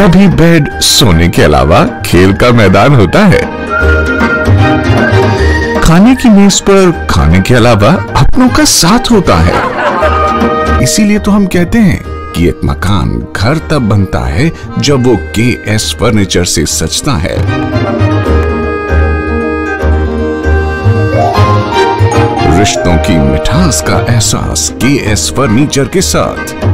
कभी बेड सोने के अलावा खेल का मैदान होता है। खाने की मेज पर खाने के अलावा अपनों का साथ होता है। इसीलिए तो हम कहते हैं कि एक मकान घर तब बनता है जब वो के एस फर्नीचर से सजता है। रिश्तों की मिठास का एहसास के एस फर्नीचर के साथ।